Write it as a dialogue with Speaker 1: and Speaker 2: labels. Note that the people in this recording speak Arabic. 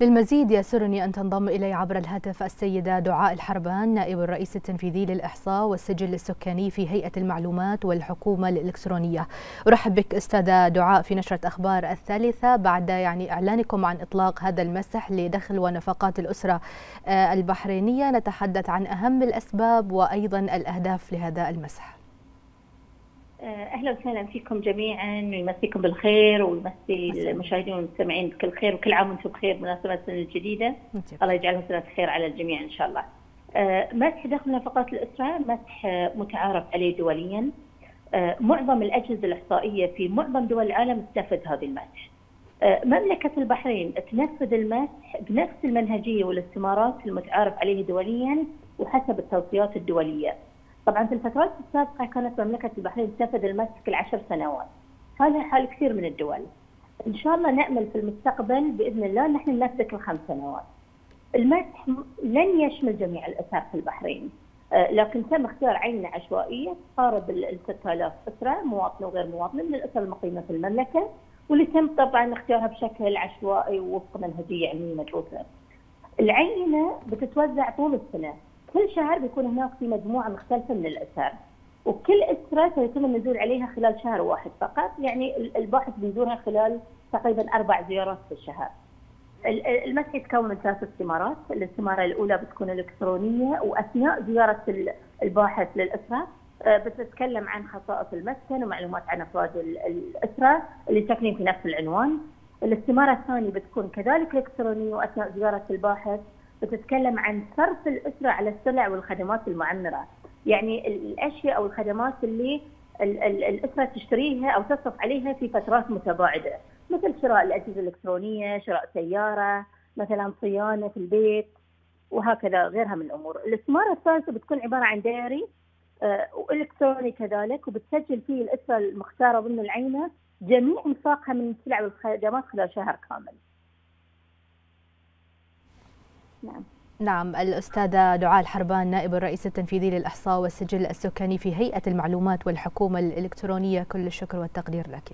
Speaker 1: للمزيد يسرني أن تنضم إلي عبر الهاتف السيدة دعاء الحربان نائب الرئيس التنفيذي للإحصاء والسجل السكاني في هيئة المعلومات والحكومة الإلكترونية. أرحب بك أستاذة دعاء في نشرة أخبار الثالثة. بعد يعني إعلانكم عن إطلاق هذا المسح لدخل ونفقات الأسرة البحرينية نتحدث عن أهم الأسباب وأيضا الأهداف لهذا المسح.
Speaker 2: أهلا وسهلا فيكم جميعا ويمسيكم بالخير ويمسي المشاهدين والمستمعين بكل خير وكل عام وأنتم بخير بمناسبه السنة الجديده الله يجعلها سنة خير على الجميع إن شاء الله. مسح دخل نفقات الأسرة مسح متعارف عليه دوليا معظم الأجهزة الإحصائية في معظم دول العالم تنفذ هذا المسح. مملكة البحرين تنفذ المسح بنفس المنهجية والاستمارات المتعارف عليه دوليا وحسب التوصيات الدولية. طبعا في الفترات السابقة كانت مملكة البحرين تنفذ المسح كل عشر سنوات. هذا حال كثير من الدول. إن شاء الله نأمل في المستقبل بإذن الله نحن ننفذ كل خمس سنوات. المسح لن يشمل جميع الاسر في البحرين. لكن تم اختيار عينة عشوائية تقارب ال 6000 أسرة مواطنه وغير مواطنه من الأسر المقيمة في المملكة واللي تم طبعا اختيارها بشكل عشوائي وفق منهجية علمية مدروسة. العينة بتتوزع طول السنة كل شهر بيكون هناك في مجموعة مختلفة من الاسر وكل اسره سيتم النزول عليها خلال شهر واحد فقط يعني الباحث بيزورها خلال تقريبا أربع زيارات في الشهر. المسح يتكون من ثلاث استمارات، الاستمارة الأولى بتكون إلكترونية وأثناء زيارة الباحث للاسره بتتكلم عن خصائص المسكن ومعلومات عن أفراد الاسره اللي ساكنين في نفس العنوان. الاستمارة الثانية بتكون كذلك إلكترونية وأثناء زيارة الباحث بتتكلم عن صرف الأسرة على السلع والخدمات المعمرة، يعني الأشياء أو الخدمات اللي الأسرة تشتريها أو تصرف عليها في فترات متباعدة، مثل شراء الأجهزة الإلكترونية، شراء سيارة، مثلا صيانة في البيت وهكذا غيرها من الأمور. الاستماره الثالثه بتكون عبارة عن دائري وإلكتروني كذلك وبتسجل فيه الأسرة المختارة ضمن العينة جميع انفاقها من السلع والخدمات خلال شهر كامل.
Speaker 1: نعم. نعم الأستاذة دعاء الحربان نائب الرئيس التنفيذي للإحصاء والسجل السكاني في هيئة المعلومات والحكومة الإلكترونية كل الشكر والتقدير لك.